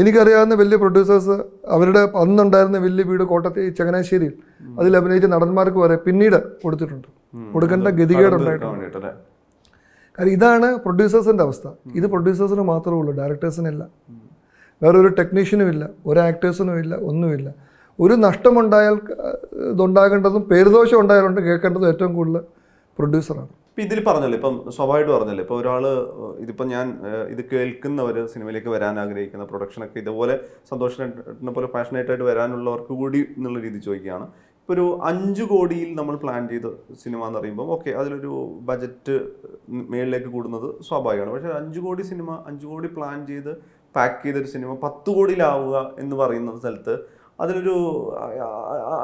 എനിക്കറിയാവുന്ന വലിയ പ്രൊഡ്യൂസേഴ്സ് അവരുടെ അന്നുണ്ടായിരുന്ന വലിയ വീട് കോട്ടത്തെ ചങ്ങനാശ്ശേരിയിൽ. അതിൽ അഭിനയിച്ച നടന്മാർക്ക് വരെ പിന്നീട് കൊടുത്തിട്ടുണ്ട്. കൊടുക്കേണ്ട ഗതികേടുണ്ടായിട്ടുണ്ട് കാരണം ഇതാണ് പ്രൊഡ്യൂസേഴ്സിന്റെ അവസ്ഥ. ഇത് പ്രൊഡ്യൂസേഴ്സിന് മാത്രമേ ഉള്ളൂ ഡയറക്ടേഴ്സിനില്ല ഒരു ടെക്നീഷ്യനും ഇല്ല ഒരു ആക്ടേഴ്സിനും ഇല്ല ഒന്നുമില്ല. ഒരു നഷ്ടമുണ്ടായാൽ ഇതുണ്ടാകേണ്ടതും പേരുദോഷം ഉണ്ടായാലുണ്ട് കേൾക്കേണ്ടതും ഏറ്റവും കൂടുതൽ പ്രൊഡ്യൂസറാണ് ഇപ്പം ഇതിൽ പറഞ്ഞല്ലോ ഇപ്പം സ്വാഭാവികമായിട്ട് പറഞ്ഞല്ലോ ഇപ്പോൾ ഒരാൾ ഇതിപ്പോൾ ഞാൻ ഇത് കേൾക്കുന്നവർ സിനിമയിലേക്ക് വരാൻ ആഗ്രഹിക്കുന്ന പ്രൊഡക്ഷനൊക്കെ ഇതുപോലെ സന്തോഷനെ പോലെ പാഷനേറ്റായിട്ട് വരാനുള്ളവർക്ക് കൂടി എന്നുള്ള രീതി ചോദിക്കുകയാണ്. ഇപ്പോൾ ഒരു അഞ്ച് കോടിയിൽ നമ്മൾ പ്ലാൻ ചെയ്ത സിനിമ എന്ന് പറയുമ്പോൾ ഓക്കെ അതിലൊരു ബജറ്റ് മേളിലേക്ക് കൂടുന്നത് സ്വാഭാവികമാണ്. പക്ഷേ അഞ്ച് കോടി സിനിമ അഞ്ച് കോടി പ്ലാൻ ചെയ്ത് പാക്ക് ചെയ്തൊരു സിനിമ പത്ത് കോടിയിലാവുക എന്ന് പറയുന്ന സ്ഥലത്ത് അതിലൊരു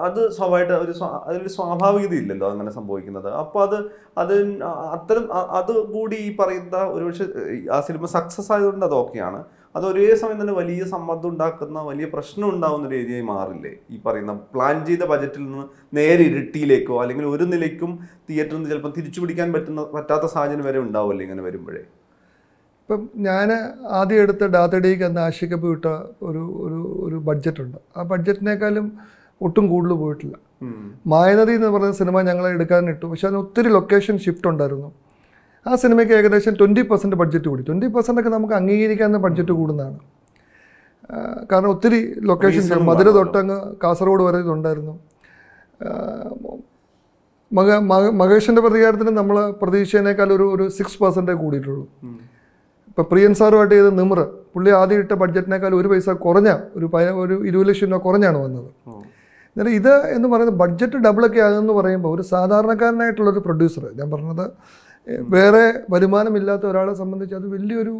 അത് സ്വാഭാവികമായിട്ട് ഒരു അതിലൊരു സ്വാഭാവികത ഇല്ലല്ലോ അങ്ങനെ സംഭവിക്കുന്നത്. അപ്പോൾ അത് അത് അത്തരം അത് കൂടി ഈ പറയുന്ന ഒരുപക്ഷെ ആ സിനിമ സക്സസ് ആയതുകൊണ്ട് അത് ഓക്കെയാണ് അത് ഒരേ സമയം തന്നെ വലിയ സമ്മർദ്ദം ഉണ്ടാക്കുന്ന വലിയ പ്രശ്നം ഉണ്ടാകുന്ന ഒരു ഏരിയയായി മാറില്ലേ? ഈ പറയുന്ന പ്ലാൻ ചെയ്ത ബജറ്റിൽ നിന്ന് നേരെ ഇരട്ടിയിലേക്കോ അല്ലെങ്കിൽ ഒരു നിലയ്ക്കും തിയേറ്ററിൽ നിന്ന് ചിലപ്പോൾ തിരിച്ചു പിടിക്കാൻ പറ്റുന്ന പറ്റാത്ത സാഹചര്യം വരെ ഉണ്ടാവില്ലേ ഇങ്ങനെ വരുമ്പോഴേ? ഇപ്പം ഞാൻ ആദ്യം എടുത്ത ഡാത്തഡിക്ക് അന്ന് ആശിക്കപ്പ് വിട്ട ഒരു ഒരു ഒരു ബഡ്ജറ്റുണ്ട്. ആ ബഡ്ജറ്റിനേക്കാളും ഒട്ടും കൂടുതൽ പോയിട്ടില്ല. മായനദി എന്ന് പറയുന്ന സിനിമ ഞങ്ങൾ എടുക്കാനിട്ടു പക്ഷെ അതിന് ഒത്തിരി ലൊക്കേഷൻ ഷിഫ്റ്റ് ഉണ്ടായിരുന്നു. ആ സിനിമയ്ക്ക് ഏകദേശം ട്വന്റി പെർസെന്റ് ബഡ്ജറ്റ് കൂടി. ട്വന്റി പെർസെന്റ് ഒക്കെ നമുക്ക് അംഗീകരിക്കാവുന്ന ബഡ്ജറ്റ് കൂടുന്നതാണ്. കാരണം ഒത്തിരി ലൊക്കേഷൻ മധുര തൊട്ടങ്ങ് കാസർഗോഡ് വരെ ഇതുണ്ടായിരുന്നു. മക- മഹേഷിന്റെ പ്രതികാരത്തിന് നമ്മൾ പ്രതീക്ഷേനേക്കാൾ ഒരു ഒരു സിക്സ് പെർസെന്റേ കൂടിയിട്ടുള്ളൂ. ഇപ്പോൾ പ്രിയൻ സാറുമായിട്ട് ചെയ്ത നിമർ പുള്ളി ആദ്യം ഇട്ട ബഡ്ജറ്റിനേക്കാൾ ഒരു പൈസ കുറഞ്ഞ ഒരു പയ ഒരു ഇരുപത് ലക്ഷം രൂപ കുറഞ്ഞാണ് വന്നത്. എന്നാൽ ഇത് എന്ന് പറയുന്നത് ബഡ്ജറ്റ് ഡബിളൊക്കെ ആകുമെന്ന് പറയുമ്പോൾ ഒരു സാധാരണക്കാരനായിട്ടുള്ളൊരു പ്രൊഡ്യൂസർ ഞാൻ പറഞ്ഞത് വേറെ വരുമാനമില്ലാത്ത ഒരാളെ സംബന്ധിച്ച് അത് വലിയൊരു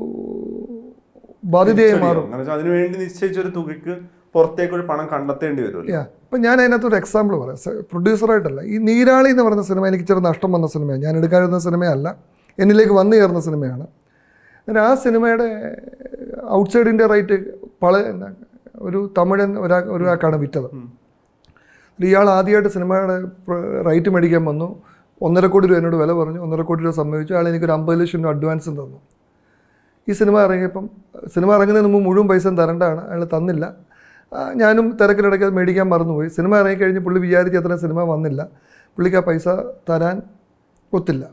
ബാധ്യതയായി മാറും. അതിനുവേണ്ടി നിശ്ചയിച്ചൊരു ഒരു തുകയ്ക്ക് പുറത്തേക്ക് ഒരു പണം കണ്ടെത്തേണ്ടി വരുമല്ലോ. അപ്പം ഞാൻ അതിനകത്ത് ഒരു എക്സാമ്പിൾ പറയാം. പ്രൊഡ്യൂസർ പ്രൊഡ്യൂസറായിട്ടല്ല ഈ നീരാളി എന്ന് പറയുന്ന സിനിമ എനിക്ക് ചെറിയ നഷ്ടം വന്ന സിനിമയാണ്. ഞാൻ എടുക്കാതിരുന്ന സിനിമയല്ല. എന്നിലേക്ക് വന്നു ചേർന്ന സിനിമയാണ്. എന്നിട്ട് ആ സിനിമയുടെ ഔട്ട്സൈഡിന്റെ റേറ്റ് പല എന്നാ, ഒരു തമിഴൻ ഒരാ ഒരാൾക്കാണ് വിറ്റത്. ഇയാൾ ആദ്യമായിട്ട് സിനിമയുടെ റൈറ്റ് മേടിക്കാൻ വന്നു. ഒന്നര കോടി രൂപ എന്നോട് വില പറഞ്ഞു. ഒന്നര കോടി രൂപ സമ്മതിച്ചു. അയാൾ എനിക്കൊരു അമ്പത് ലക്ഷം രൂപ അഡ്വാൻസും തന്നു. ഈ സിനിമ ഇറങ്ങിയപ്പം സിനിമ ഇറങ്ങുന്നതിന് മുമ്പ് മുഴുവൻ പൈസ തരേണ്ടതാണ്. അയാൾ തന്നില്ല. ഞാനും തിരക്കിനിടയ്ക്ക് മേടിക്കാൻ മറന്നുപോയി. സിനിമ ഇറങ്ങിക്കഴിഞ്ഞ് പുള്ളി വിചാരിച്ച അത്ര സിനിമ വന്നില്ല. പുള്ളിക്ക് ആ പൈസ തരാൻ ഒത്തില്ല.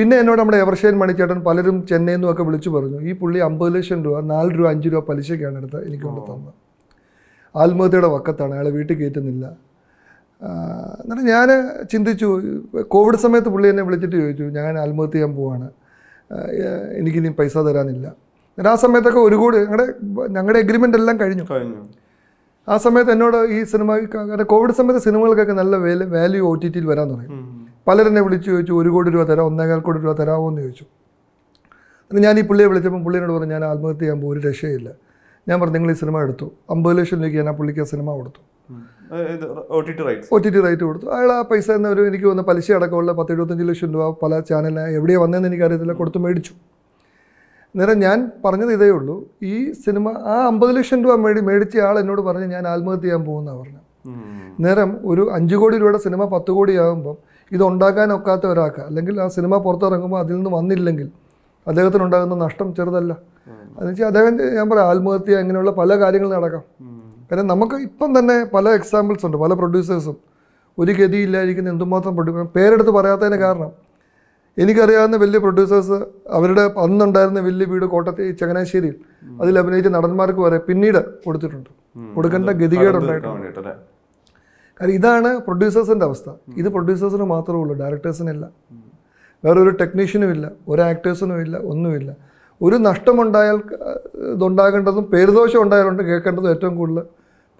പിന്നെ എന്നോട് നമ്മുടെ എവർഷേൻ മണിച്ചേട്ടൻ പലരും ചെന്നൈയിൽ നിന്നൊക്കെ വിളിച്ചു പറഞ്ഞു ഈ പുള്ളി അമ്പത് ലക്ഷം രൂപ നാല് രൂപ അഞ്ച് രൂപ പലിശയ്ക്കാണ് എടുത്ത് എനിക്ക് കൊണ്ട് തന്നത് ആത്മഹത്യയുടെ വക്കത്താണ് അയാളെ വീട്ടിൽ കയറ്റുന്നില്ല. എന്നിട്ട് ഞാൻ ചിന്തിച്ചു കോവിഡ് സമയത്ത് പുള്ളി എന്നെ വിളിച്ചിട്ട് ചോദിച്ചു ഞാൻ ആത്മഹത്യ ചെയ്യാൻ പോവാണ് എനിക്കിനി പൈസ തരാനില്ല. എന്നിട്ട് ആ സമയത്തൊക്കെ ഒരു കോടി ഞങ്ങളുടെ ഞങ്ങളുടെ എഗ്രിമെന്റ് എല്ലാം കഴിഞ്ഞു. കഴിഞ്ഞു. ആ സമയത്ത് എന്നോട് ഈ സിനിമ കോവിഡ് സമയത്ത് സിനിമകൾക്കൊക്കെ നല്ല വാല്യൂ വാല്യൂ ഒ ടി ടിയിൽ വരാൻ തുടങ്ങി. പലരെന്നെ വിളിച്ചു ചോദിച്ചു ഒരു കോടി രൂപ തരാം ഒന്നേകാൽ കോടി രൂപ തരാമോ എന്ന് ചോദിച്ചു. എന്നിട്ട് ഞാൻ ഈ പുള്ളിയെ വിളിച്ചപ്പോൾ പുള്ളിയോട് പറഞ്ഞു ഞാൻ ആത്മഹത്യ ചെയ്യാൻ പോകും ഒരു രക്ഷയില്ല. ഞാൻ പറഞ്ഞു നിങ്ങൾ ഈ സിനിമ എടുത്തു. അമ്പത് ലക്ഷം രൂപയ്ക്ക് ഞാൻ ആ പുള്ളിക്ക് സിനിമ കൊടുത്തു. ഒ ടി ടി റൈറ്റ് കൊടുത്തു. അയാൾ ആ പൈസ എന്ന ഒരു എനിക്ക് വന്ന പലിശ അടക്കമുള്ള പത്ത് എഴുപത്തഞ്ച് ലക്ഷം രൂപ പല ചാനലിന് എവിടെയാണ് വന്നതെന്ന് എനിക്കറിയത്തില്ല കൊടുത്ത് മേടിച്ചു. നേരം ഞാൻ പറഞ്ഞത് ഇതേ ഉള്ളൂ ഈ സിനിമ ആ അമ്പത് ലക്ഷം രൂപ മേടി മേടിച്ച ആൾ എന്നോട് പറഞ്ഞ് ഞാൻ ആത്മഹത്യ ചെയ്യാൻ പോകുന്നതാണ് പറഞ്ഞു നേരം ഒരു അഞ്ച് കോടി രൂപയുടെ സിനിമ പത്ത് കോടി ആകുമ്പം ഇത് ഉണ്ടാക്കാൻ ഒക്കാത്ത ഒരാൾക്ക് അല്ലെങ്കിൽ ആ സിനിമ പുറത്തിറങ്ങുമ്പോൾ അതിൽ നിന്ന് വന്നില്ലെങ്കിൽ അദ്ദേഹത്തിന് ഉണ്ടാകുന്ന നഷ്ടം ചെറുതല്ല. അതെന്ന് വെച്ചാൽ അദ്ദേഹം ഞാൻ പറയാം ആത്മഹത്യ അങ്ങനെയുള്ള പല കാര്യങ്ങൾ നടക്കാം. കാരണം നമുക്ക് ഇപ്പം തന്നെ പല എക്സാമ്പിൾസ് ഉണ്ട് പല പ്രൊഡ്യൂസേഴ്സും ഒരു ഗതിയില്ലായിരിക്കുന്ന എന്തുമാത്രം പ്രൊഡ്യൂ പേരെടുത്ത് പറയാത്തതിന് കാരണം എനിക്കറിയാവുന്ന വലിയ പ്രൊഡ്യൂസേഴ്സ് അവരുടെ അന്നുണ്ടായിരുന്ന വലിയ വീട് കോട്ടത്തെ ചങ്ങനാശ്ശേരിയിൽ അതിൽ അഭിനയിച്ച നടന്മാർക്ക് വരെ പിന്നീട് കൊടുത്തിട്ടുണ്ട്. കൊടുക്കേണ്ട ഗതികേടുണ്ടായിട്ടുണ്ട് കാരണം ഇതാണ് പ്രൊഡ്യൂസേഴ്സിന്റെ അവസ്ഥ. ഇത് പ്രൊഡ്യൂസേഴ്സിന് മാത്രമേ ഉള്ളൂ ഡയറക്ടേഴ്സിനില്ല വേറെ ഒരു ടെക്നീഷ്യനും ഇല്ല ഒരു ആക്ടേഴ്സിനും ഇല്ല ഒന്നുമില്ല. ഒരു നഷ്ടമുണ്ടായാൽ ഇതുണ്ടാകേണ്ടതും പേരുദോഷം ഉണ്ടായാലുണ്ട് കേൾക്കേണ്ടതും ഏറ്റവും കൂടുതൽ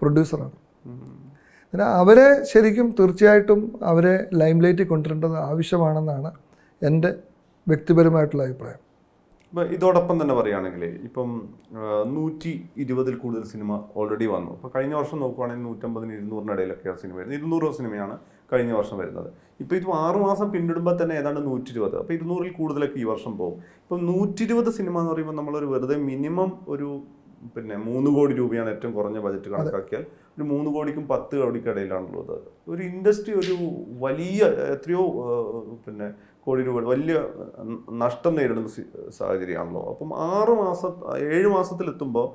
പ്രൊഡ്യൂസറാണ് പിന്നെ അവരെ ശരിക്കും തീർച്ചയായിട്ടും അവരെ ലൈംലൈറ്റിൽ കൊണ്ടുവരേണ്ടത് ആവശ്യമാണെന്നാണ് എന്റെ വ്യക്തിപരമായിട്ടുള്ള അഭിപ്രായം. ഇപ്പൊ ഇതോടൊപ്പം തന്നെ പറയുകയാണെങ്കിൽ ഇപ്പം നൂറ്റി ഇരുപതിൽ കൂടുതൽ സിനിമ ഓൾറെഡി വന്നു. അപ്പോൾ കഴിഞ്ഞ വർഷം നോക്കുവാണെങ്കിൽ നൂറ്റമ്പതിന് ഇരുന്നൂറിന് ഇടയിലൊക്കെയാണ് സിനിമ വരുന്നത്. ഇരുന്നൂറ് സിനിമയാണ് കഴിഞ്ഞ വർഷം വരുന്നത്. ഇപ്പോൾ ഇത് ആറുമാസം പിന്നിടുമ്പോൾ തന്നെ ഏതാണ്ട് നൂറ്റി ഇരുപത് അപ്പോൾ ഇരുന്നൂറിൽ കൂടുതലൊക്കെ ഈ വർഷം പോകും. ഇപ്പം നൂറ്റി ഇരുപത് സിനിമ എന്ന് പറയുമ്പോൾ നമ്മളൊരു വെറുതെ മിനിമം ഒരു പിന്നെ മൂന്ന് കോടി രൂപയാണ് ഏറ്റവും കുറഞ്ഞ ബജറ്റ് കണക്കാക്കിയാൽ ഒരു മൂന്ന് കോടിക്കും പത്ത് കോടിക്കും ഇടയിലാണുള്ളത്. ഒരു ഇൻഡസ്ട്രി ഒരു വലിയ എത്രയോ പിന്നെ കോടി രൂപ വലിയ നഷ്ടം നേരിടുന്ന സാഹചര്യമാണല്ലോ. അപ്പം ആറ് മാസം ഏഴ് മാസത്തിലെത്തുമ്പോൾ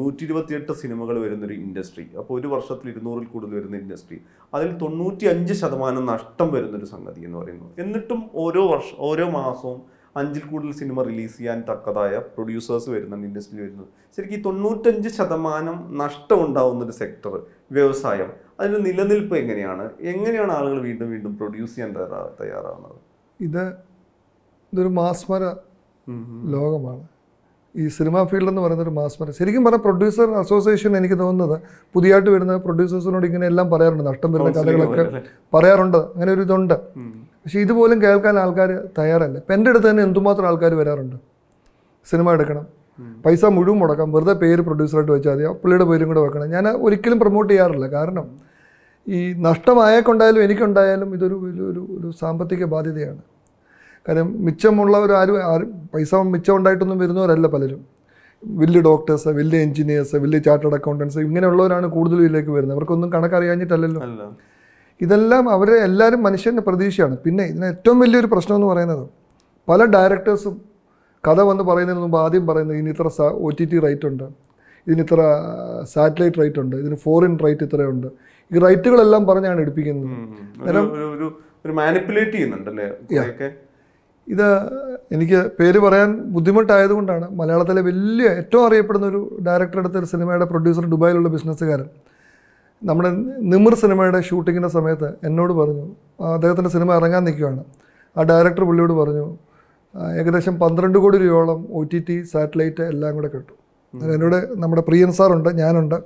നൂറ്റി ഇരുപത്തിയെട്ട് സിനിമകൾ വരുന്നൊരു ഇൻഡസ്ട്രി. അപ്പോൾ ഒരു വർഷത്തിൽ ഇരുന്നൂറിൽ കൂടുതൽ വരുന്ന ഇൻഡസ്ട്രി. അതിൽ തൊണ്ണൂറ്റി അഞ്ച് ശതമാനം നഷ്ടം വരുന്നൊരു സംഗതി എന്ന് പറയുന്നു എന്നിട്ടും ഓരോ വർഷം ഓരോ മാസവും അഞ്ചിൽ കൂടുതൽ സിനിമ റിലീസ് ചെയ്യാൻ തക്കതായ പ്രൊഡ്യൂസേഴ്സ് വരുന്നുണ്ട് ഇൻഡസ്ട്രിയിൽ വരുന്നത്. ശരിക്കും ഈ തൊണ്ണൂറ്റഞ്ച് ശതമാനം നഷ്ടം ഉണ്ടാവുന്ന ഒരു സെക്ടർ വ്യവസായം. അതിന്റെ നിലനിൽപ്പ് എങ്ങനെയാണ്? എങ്ങനെയാണ് ആളുകൾ വീണ്ടും വീണ്ടും പ്രൊഡ്യൂസ് ചെയ്യാൻ തയ്യാറാ- തയ്യാറാവുന്നത്? ഇത് ഇതൊരു മാസ്മര. ലോകമാണ്. ഈ സിനിമാ ഫീൽഡ് എന്ന് പറയുന്ന ഒരു മാസ്മര. ശരിക്കും പറഞ്ഞാൽ പ്രൊഡ്യൂസർ അസോസിയേഷൻ എനിക്ക് തോന്നുന്നത് പുതിയതായിട്ട് വരുന്ന പ്രൊഡ്യൂസേഴ്സിനോട് ഇങ്ങനെ എല്ലാം പറയാറുണ്ട്. നഷ്ടം വരുന്ന കഥകളൊക്കെ പറയാറുണ്ട്. അങ്ങനെ ഒരു ഇതുണ്ട്. പക്ഷേ ഇതുപോലും കേൾക്കാൻ ആൾക്കാർ തയ്യാറല്ല. ഇപ്പം എന്റെ അടുത്ത് തന്നെ എന്തുമാത്രം ആൾക്കാർ വരാറുണ്ട്? സിനിമ എടുക്കണം. പൈസ മുഴുവൻ മുടക്കാം. വെറുതെ പേര് പ്രൊഡ്യൂസറായിട്ട് വെച്ചാൽ മതി. ആ പുള്ളിയുടെ പേരും കൂടെ വെക്കണം. ഞാൻ ഒരിക്കലും പ്രൊമോട്ട് ചെയ്യാറില്ല. കാരണം ഈ നഷ്ടമായേക്കുണ്ടായാലും എനിക്കുണ്ടായാലും ഇതൊരു ഒരു ഒരു സാമ്പത്തിക ബാധ്യതയാണ്. കാര്യം മിച്ചമുള്ളവർ ആരും ആരും പൈസ മിച്ചം ഉണ്ടായിട്ടൊന്നും വരുന്നവരല്ല പലരും. വലിയ ഡോക്ടേഴ്സ് വലിയ എഞ്ചിനീയേഴ്സ് വലിയ ചാർട്ടേഡ് അക്കൗണ്ടൻസ് ഇങ്ങനെയുള്ളവരാണ് കൂടുതലും ഇതിലേക്ക് വരുന്നത്. അവർക്കൊന്നും കണക്കറിയാഞ്ഞിട്ടല്ലല്ലോ. ഇതെല്ലാം അവരെ എല്ലാവരും മനുഷ്യന്റെ പ്രതീക്ഷയാണ്. പിന്നെ ഇതിന് ഏറ്റവും വലിയൊരു പ്രശ്നം എന്ന് പറയുന്നത് പല ഡയറക്ടേഴ്സും കഥ വന്ന് പറയുന്നതിന് മുമ്പ് ആദ്യം പറയുന്നത് ഇതിന് ഇത്ര ഒ ടി ടി റൈറ്റ് ഉണ്ട്. ഇതിന് ഇത്ര സാറ്റലൈറ്റ് റൈറ്റ് ഉണ്ട്. ഇതിന് ഫോറിൻ റൈറ്റ് ഇത്രയുണ്ട്. ഈ റൈറ്റുകളെല്ലാം പറഞ്ഞാണ് എടുപ്പിക്കുന്നത്. ഒരു മാനിപ്പുലേറ്റ് ചെയ്യുന്നുണ്ടല്ലേ? ഇത് എനിക്ക് പേര് പറയാൻ ബുദ്ധിമുട്ടായതുകൊണ്ടാണ് മലയാളത്തിലെ വലിയ ഏറ്റവും അറിയപ്പെടുന്ന ഒരു ഡയറക്ടർ എടുത്ത ഒരു സിനിമയുടെ പ്രൊഡ്യൂസർ ദുബായിലുള്ള ബിസിനസ്സുകാരൻ നമ്മുടെ നിമിർ സിനിമയുടെ ഷൂട്ടിങ്ങിന്റെ സമയത്ത് എന്നോട് പറഞ്ഞു അദ്ദേഹത്തിന്റെ സിനിമ ഇറങ്ങാൻ നിൽക്കുകയാണ്. ആ ഡയറക്ടർ പുള്ളിയോട് പറഞ്ഞു ഏകദേശം പന്ത്രണ്ട് കോടി രൂപയോളം ഒ ടി ടി സാറ്റലൈറ്റ് എല്ലാം കൂടെ കിട്ടും. അന്നേരം എന്നോട് നമ്മുടെ പ്രിയൻ സാറുണ്ട് ഞാനുണ്ട്.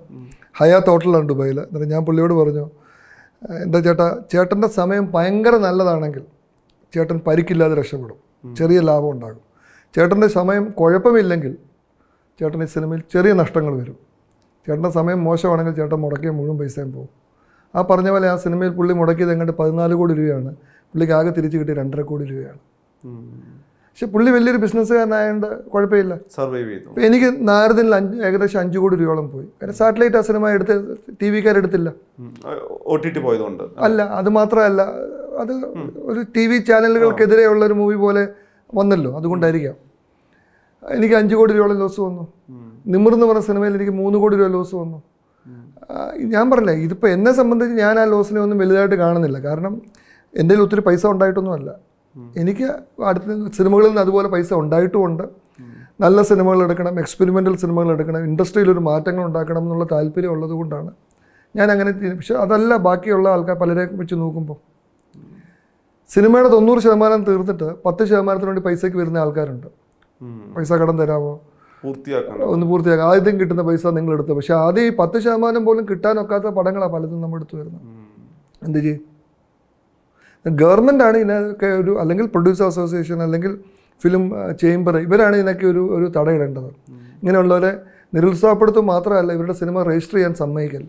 ഹയാത്ത് ഹോട്ടലാണ് ദുബായിൽ എന്നിട്ട് ഞാൻ പുള്ളിയോട് പറഞ്ഞു "ആ, എന്താ ചേട്ടാ ചേട്ടന്റെ സമയം ഭയങ്കര നല്ലതാണെങ്കിൽ ചേട്ടൻ പരിക്കില്ലാതെ രക്ഷപ്പെടും. ചെറിയ ലാഭം ഉണ്ടാകും. ചേട്ടന്റെ സമയം കുഴപ്പമില്ലെങ്കിൽ ചേട്ടൻ ഈ സിനിമയിൽ ചെറിയ നഷ്ടങ്ങൾ വരും. ചേട്ടന്റെ സമയം മോശമാണെങ്കിൽ ചേട്ടൻ മുടക്കിയ മുഴുവൻ പൈസയും പോകും. ആ പറഞ്ഞ പോലെ ആ സിനിമയിൽ പുള്ളി മുടക്കിയത് എങ്ങോട്ട് പതിനാല് കോടി രൂപയാണ്. പുള്ളിക്ക് ആകെ തിരിച്ചു കിട്ടിയ രണ്ടര കോടി രൂപയാണ്. പക്ഷെ പുള്ളി വലിയൊരു ബിസിനസ്സുകാരനായതുകൊണ്ട് കുഴപ്പമില്ല. സർവൈവ് ചെയ്തു. എനിക്ക് നാരദിൽ അഞ്ച് ഏകദേശം അഞ്ച് കോടി രൂപയോളം പോയി. കാരണം സാറ്റലൈറ്റ് ആ സിനിമ എടുത്ത് ടി വിക്കാരെടുത്തില്ല. പോയതുകൊണ്ട്. അല്ല അത് മാത്രമല്ല അത് ഒരു ടി വി ചാനലുകൾക്കെതിരെയുള്ള ഒരു മൂവി പോലെ വന്നല്ലോ അതുകൊണ്ടായിരിക്കാം. എനിക്ക് അഞ്ച് കോടി രൂപയോളം ലോസ് വന്നു. നിമർ എന്ന് പറഞ്ഞ സിനിമയിൽ എനിക്ക് മൂന്ന് കോടി രൂപ ലോസ് വന്നു. ഞാൻ പറഞ്ഞില്ലേ ഇതിപ്പോൾ എന്നെ സംബന്ധിച്ച് ഞാൻ ആ ലോസിനെ ഒന്നും വലുതായിട്ട് കാണുന്നില്ല. കാരണം എന്റെ ഒത്തിരി പൈസ ഉണ്ടായിട്ടൊന്നുമല്ല. എനിക്ക് അടുത്ത സിനിമകളിൽ നിന്ന് അതുപോലെ പൈസ ഉണ്ടായിട്ടുമുണ്ട് നല്ല സിനിമകൾ എടുക്കണം എക്സ്പെരിമെന്റൽ സിനിമകൾ എടുക്കണം ഇൻഡസ്ട്രിയിൽ ഒരു മാറ്റങ്ങൾ ഉണ്ടാക്കണം എന്നുള്ള താല്പര്യം ഉള്ളത് കൊണ്ടാണ് ഞാൻ അങ്ങനെ. പക്ഷെ അതല്ല ബാക്കിയുള്ള ആൾക്കാർ പലരെ വെച്ച് നോക്കുമ്പോൾ സിനിമയുടെ തൊണ്ണൂറ് ശതമാനം തീർന്നിട്ട് പത്ത് ശതമാനത്തിന് വേണ്ടി പൈസയ്ക്ക് വരുന്ന ആൾക്കാരുണ്ട്. പൈസ കടം തരാമോ? പൂർത്തിയാക്കാം ഒന്ന് പൂർത്തിയാക്കാം. ആദ്യം കിട്ടുന്ന പൈസ നിങ്ങൾ എടുത്തു പക്ഷെ ആദ്യം ഈ പത്ത് ശതമാനം പോലും കിട്ടാനൊക്കാത്ത പടങ്ങളാണ് പലതും നമ്മൾ എടുത്തു വരുന്നത്. എന്ത് ചെയ്യും? ഗവൺമെന്റ് ആണ് ഇതിനൊക്കെ ഒരു അല്ലെങ്കിൽ പ്രൊഡ്യൂസർ അസോസിയേഷൻ അല്ലെങ്കിൽ ഫിലിം ചേംബർ ഇവരാണ് ഇതിനൊക്കെ ഒരു ഒരു തടയിടേണ്ടത്. ഇങ്ങനെയുള്ളവരെ നിരുത്സാഹപ്പെടുത്തും മാത്രമല്ല ഇവരുടെ സിനിമ രജിസ്റ്റർ ചെയ്യാൻ സമ്മതിക്കില്ല